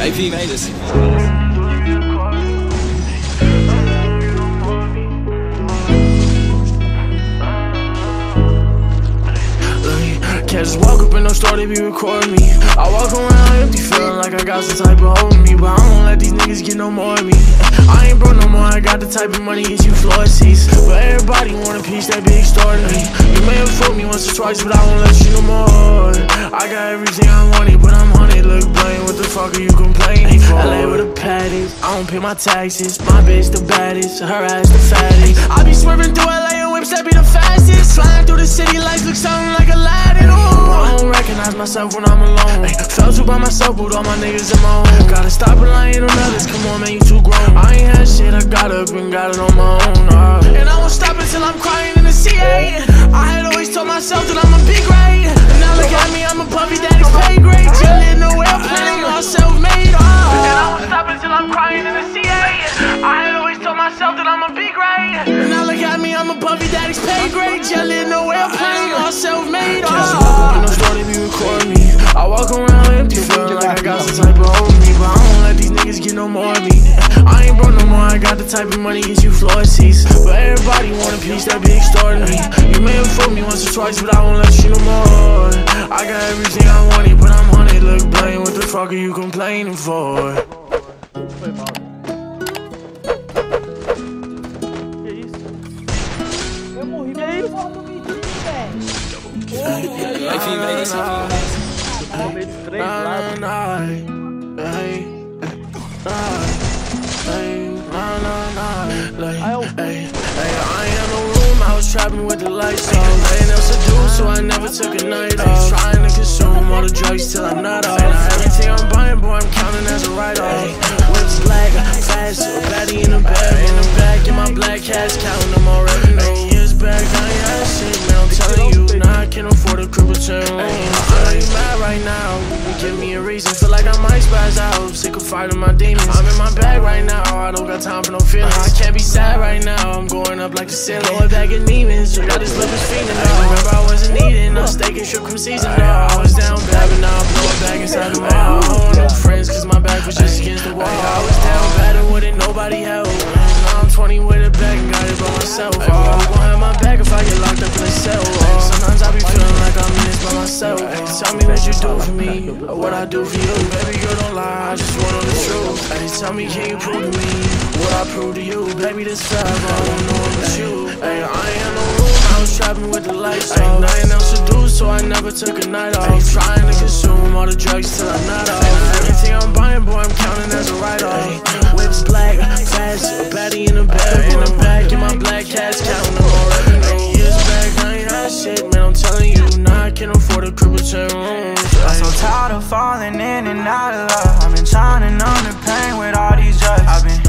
AP made this. Just walk up in no store, they be recording me. I walk around empty, feeling like I got some type of hold me. But I don't let these niggas get no more of me. I ain't broke no more, I got the type of money get you floor seats. But everybody want a piece that big be extraordinary. You may have fooled me once or twice, but I won't let you no more. I got everything I wanted, but I'm on it. Look blind, what the fuck are you complaining for? LA with a patties, I don't pay my taxes. My bitch the baddest, her ass the fattest. I be swerving through LA Flying through the city lights, look something like Aladdin. Ooh. I don't recognize myself when I'm alone. Ay, fell to by myself with all my niggas in my own. Gotta stop relying on others, come on man, you too grown. I ain't had shit, I got up and got it on my own. Uh. And I won't stop until I'm crying in the CA. I had always told myself that I'm a big grade. And now look at me, I'm a puppy grade. Chillin' no airplane, all self-made. Uh. no store, they be recording me. I walk around empty, feeling like I got some type of hold me. But I don't let these niggas get no more of me. I ain't broke no more, I got the type of money get you floor seats. But everybody want a piece that be extorting me. You may have fooled me once or twice, but I won't let you no more. I got everything I wanted, but I'm on it. Look blind, what the fuck are you complaining for? Hey, nah, nah, nah, like, Ay, oh. hey, hey, I in no room, I was trapping with the lights on. Nothing else to do, so I never took a night off. Trying to consume all the drugs till I'm not off. Reason, feel like I'm might spaz out. Sick of fighting my demons. I'm in my bag right now, oh, I don't got time for no feelings. I can't be sad right now, I'm going up like the ceiling. Going back at demons, you got this love is feeling. I remember I wasn't eating, no steak and shrimp from season. No, I was down bad, but now I'm blowing back inside the mall. I don't want no friends, cause my back was just against the wall. I was down bad and wouldn't nobody help. Now I'm 20 with a bag got it by myself. Oh, I won't have my back if I get locked do for me, or what I do for you. Baby girl, don't lie, I just want the truth. Hey, tell me, can you prove to me what I prove to you? Baby, this forever, I don't know it's you. Hey, I ain't in no room, I was trapping with the lights off. Nothing else to do, so I never took a night off. Ain't Trying to consume all the drugs till I'm not off. Everything I'm buying, boy, I'm counting as a write-off. Whips black, fast, a baddie in the bed, of falling in and out of love. I've been trying to numb the pain with all these drugs. I've been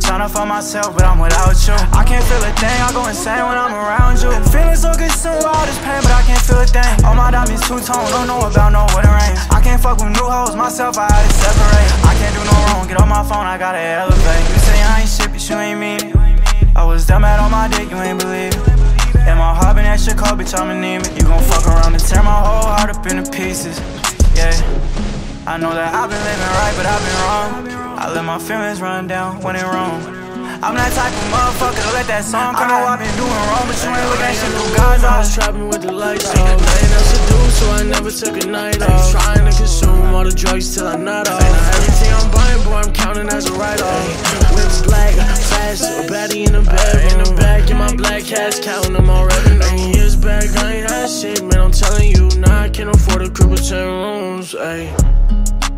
trying to find myself, but I'm without you. I can't feel a thing, I go insane when I'm around you. Feeling so consumed by all this pain, but I can't feel a thing. All my diamonds two tone, don't know about no wedding rings. I can't fuck with new hoes, myself, I had to separate. I can't do no wrong, get on my phone, I gotta elevate. You say I ain't shit, but you ain't mean it. I was dumb at all my dick, you ain't believe it. And my heart been shit cold, bitch, I'm anemic. You gon' fuck around and tear my whole heart up into pieces. Yeah. I know that I've been living right, but I've been wrong. I let my feelings run down when it wrong. I'm that type of motherfucker to let that song come. I know I've been doing wrong, but you ain't looking at shit through God's I was eyes. trapping with the lights off. Nothing else to do, so I never took a night off. Trying to consume all the drugs till I'm not off. Everything I'm buying, boy, I'm counting as a write-off. Whips black, fast, a baddie in the bed, in the back, in my black cats, counting them already. Eight years back, I ain't had shit, man, I'm telling you, I can't afford a crib with 10 rooms, ayy.